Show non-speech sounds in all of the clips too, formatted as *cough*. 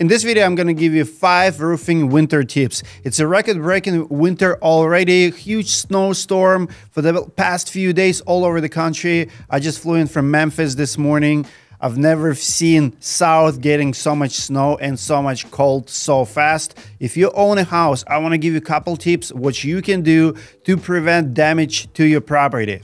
In this video, I'm gonna give you five roofing winter tips. It's a record-breaking winter already, huge snowstorm for the past few days all over the country. I just flew in from Memphis this morning. I've never seen South getting so much snow and so much cold so fast. If you own a house, I wanna give you a couple tips what you can do to prevent damage to your property.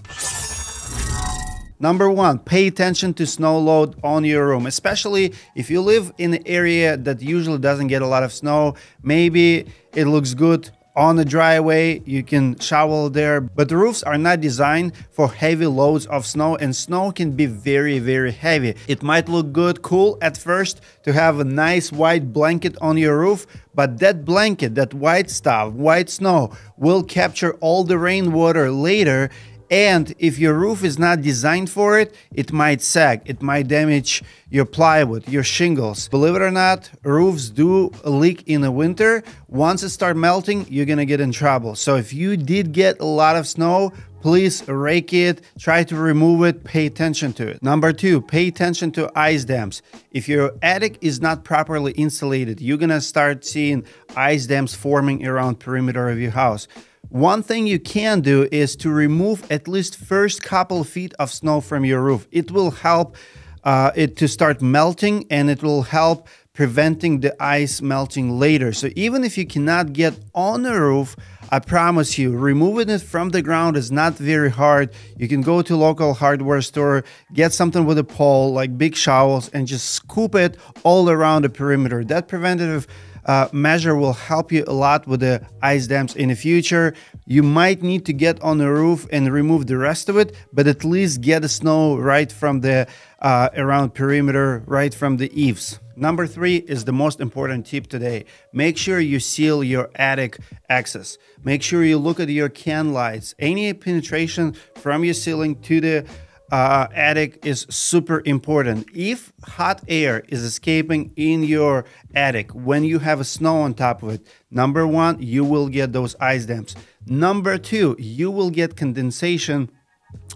Number one, pay attention to snow load on your room, especially if you live in an area that usually doesn't get a lot of snow. Maybe it looks good on the driveway, you can shovel there, but the roofs are not designed for heavy loads of snow and snow can be very, very heavy. It might look good, cool at first to have a nice white blanket on your roof, but that blanket, that white stuff, white snow will capture all the rainwater later and if your roof is not designed for it, it might sag, it might damage your plywood, your shingles. Believe it or not, roofs do leak in the winter. Once it start melting, you're gonna get in trouble. So if you did get a lot of snow, please rake it, try to remove it, pay attention to it. Number two, pay attention to ice dams. If your attic is not properly insulated, you're gonna start seeing ice dams forming around perimeter of your house. One thing you can do is to remove at least first couple feet of snow from your roof. It will help uh, it to start melting and it will help preventing the ice melting later. So even if you cannot get on the roof, I promise you, removing it from the ground is not very hard. You can go to local hardware store, get something with a pole like big shovels and just scoop it all around the perimeter. That preventative uh, measure will help you a lot with the ice dams in the future. You might need to get on the roof and remove the rest of it, but at least get the snow right from the uh, around perimeter, right from the eaves. Number three is the most important tip today. Make sure you seal your attic access. Make sure you look at your can lights. Any penetration from your ceiling to the uh, attic is super important. If hot air is escaping in your attic when you have a snow on top of it, number one, you will get those ice dams. Number two, you will get condensation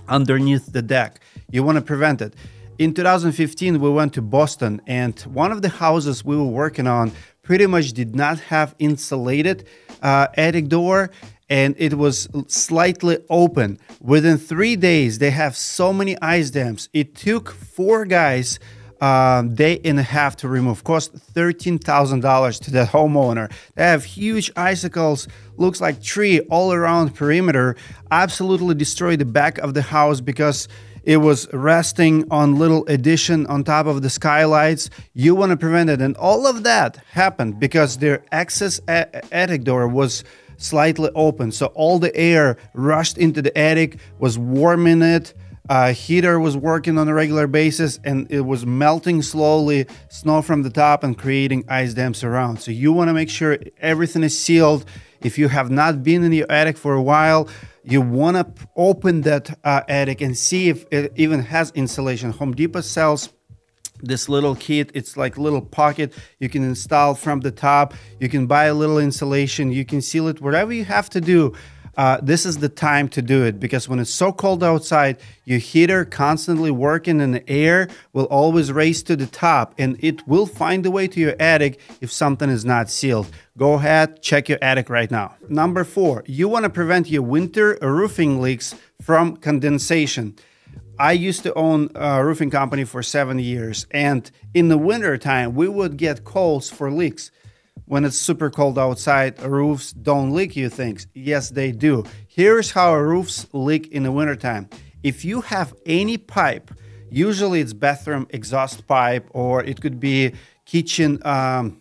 underneath the deck. You want to prevent it. In 2015, we went to Boston, and one of the houses we were working on pretty much did not have insulated uh, attic door and it was slightly open. Within three days, they have so many ice dams. It took four guys um, day and a half to remove. Cost $13,000 to the homeowner. They have huge icicles, looks like tree all around perimeter. Absolutely destroyed the back of the house because it was resting on little addition on top of the skylights. You want to prevent it. And all of that happened because their access attic door was slightly open. So all the air rushed into the attic, was warming it. Uh, heater was working on a regular basis and it was melting slowly snow from the top and creating ice dams around. So you want to make sure everything is sealed. If you have not been in your attic for a while, you want to open that uh, attic and see if it even has insulation. Home Depot sells this little kit. It's like little pocket you can install from the top. You can buy a little insulation. You can seal it. Whatever you have to do uh, this is the time to do it because when it's so cold outside your heater constantly working and the air will always race to the top and it will find a way to your attic if something is not sealed. Go ahead check your attic right now. Number four you want to prevent your winter roofing leaks from condensation I used to own a roofing company for seven years, and in the winter time, we would get calls for leaks. When it's super cold outside, roofs don't leak, you think? Yes, they do. Here's how roofs leak in the wintertime. If you have any pipe, usually it's bathroom exhaust pipe, or it could be kitchen um,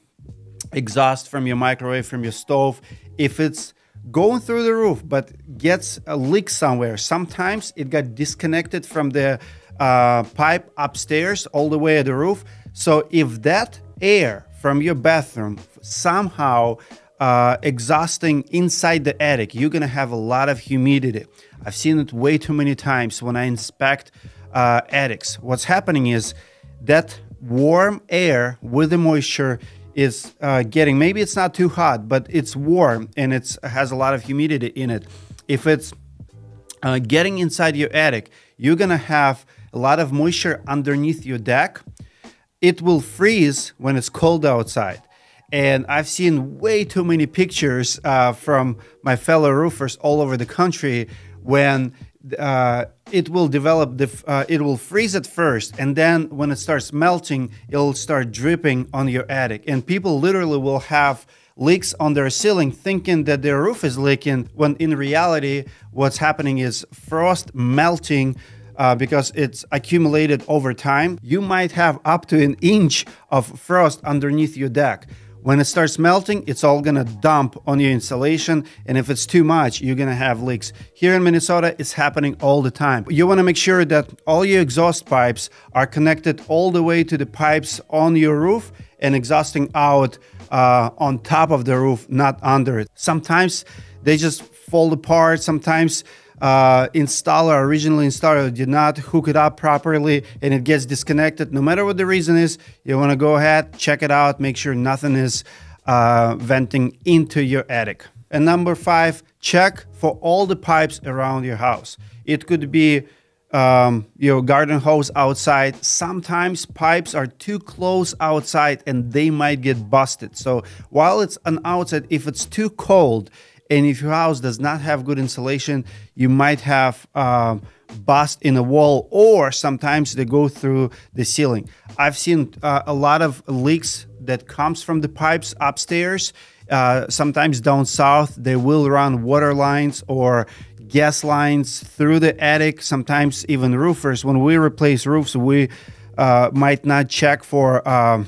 exhaust from your microwave, from your stove. If it's going through the roof, but gets a leak somewhere. Sometimes it got disconnected from the uh, pipe upstairs all the way at the roof. So if that air from your bathroom somehow uh, exhausting inside the attic, you're gonna have a lot of humidity. I've seen it way too many times when I inspect uh, attics. What's happening is that warm air with the moisture is uh, getting. Maybe it's not too hot but it's warm and it has a lot of humidity in it. If it's uh, getting inside your attic you're gonna have a lot of moisture underneath your deck. It will freeze when it's cold outside. And I've seen way too many pictures uh, from my fellow roofers all over the country when uh, it will develop the uh, it will freeze at first and then when it starts melting it'll start dripping on your attic. And people literally will have leaks on their ceiling thinking that their roof is leaking when in reality what's happening is frost melting uh, because it's accumulated over time. You might have up to an inch of frost underneath your deck when it starts melting, it's all gonna dump on your insulation, and if it's too much, you're gonna have leaks. Here in Minnesota, it's happening all the time. You wanna make sure that all your exhaust pipes are connected all the way to the pipes on your roof and exhausting out uh, on top of the roof, not under it. Sometimes they just fall apart. Sometimes uh, installer, original installer, did not hook it up properly and it gets disconnected. No matter what the reason is, you want to go ahead, check it out, make sure nothing is uh, venting into your attic. And number five, check for all the pipes around your house. It could be um, your garden hose outside. Sometimes pipes are too close outside and they might get busted. So while it's on outside, if it's too cold and if your house does not have good insulation, you might have um, bust in a wall, or sometimes they go through the ceiling. I've seen uh, a lot of leaks that comes from the pipes upstairs. Uh, sometimes down south, they will run water lines or gas lines through the attic. Sometimes even roofers. When we replace roofs, we uh, might not check for um,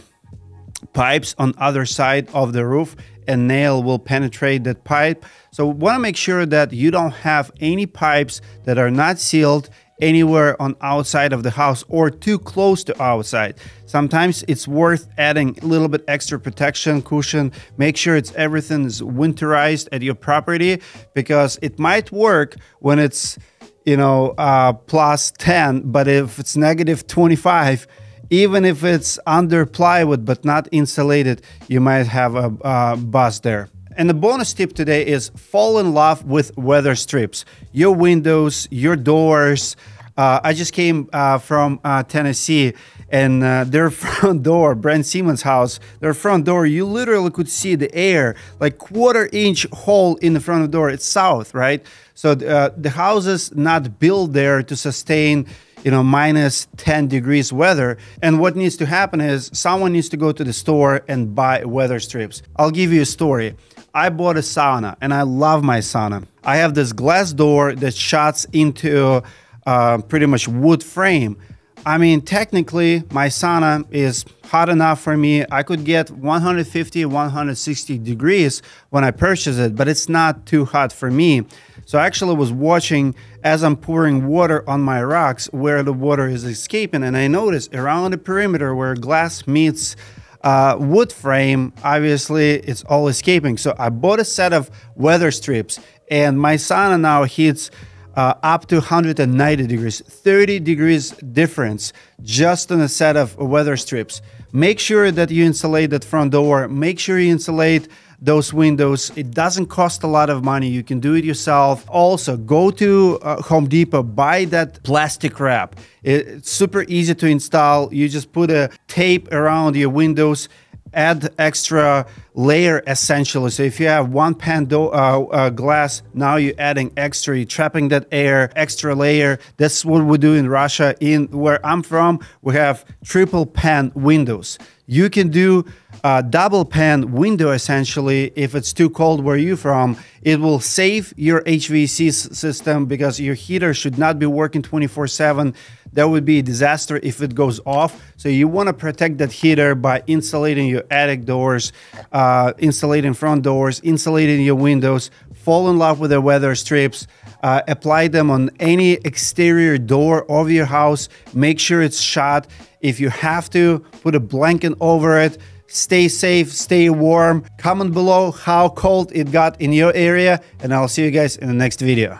pipes on other side of the roof a nail will penetrate that pipe. So want to make sure that you don't have any pipes that are not sealed anywhere on outside of the house or too close to outside. Sometimes it's worth adding a little bit extra protection cushion. Make sure it's everything is winterized at your property because it might work when it's you know uh, plus 10 but if it's negative 25 even if it's under plywood but not insulated, you might have a, a buzz there. And the bonus tip today is fall in love with weather strips. Your windows, your doors. Uh, I just came uh, from uh, Tennessee and uh, *laughs* their front door, Brent Simmons' house, their front door, you literally could see the air, like quarter inch hole in the front of the door. It's south, right? So uh, the house is not built there to sustain you know, minus 10 degrees weather. And what needs to happen is someone needs to go to the store and buy weather strips. I'll give you a story. I bought a sauna and I love my sauna. I have this glass door that shuts into uh, pretty much wood frame. I mean, technically, my sauna is hot enough for me. I could get 150, 160 degrees when I purchase it, but it's not too hot for me. So I actually was watching as I'm pouring water on my rocks where the water is escaping, and I noticed around the perimeter where glass meets uh, wood frame, obviously it's all escaping. So I bought a set of weather strips, and my sauna now heats uh, up to 190 degrees, 30 degrees difference just on a set of weather strips. Make sure that you insulate that front door. Make sure you insulate those windows. It doesn't cost a lot of money. You can do it yourself. Also, go to uh, Home Depot, buy that plastic wrap. It's super easy to install. You just put a tape around your windows add extra layer essentially. So if you have one pan do- uh, uh, glass, now you're adding extra, you're trapping that air, extra layer. That's what we do in Russia. In where I'm from, we have triple pan windows. You can do a double pan window essentially if it's too cold where you're from. It will save your HVAC system because your heater should not be working 24 7 that would be a disaster if it goes off. So you want to protect that heater by insulating your attic doors, uh, insulating front doors, insulating your windows. Fall in love with the weather strips. Uh, apply them on any exterior door of your house. Make sure it's shut. If you have to, put a blanket over it. Stay safe, stay warm. Comment below how cold it got in your area, and I'll see you guys in the next video.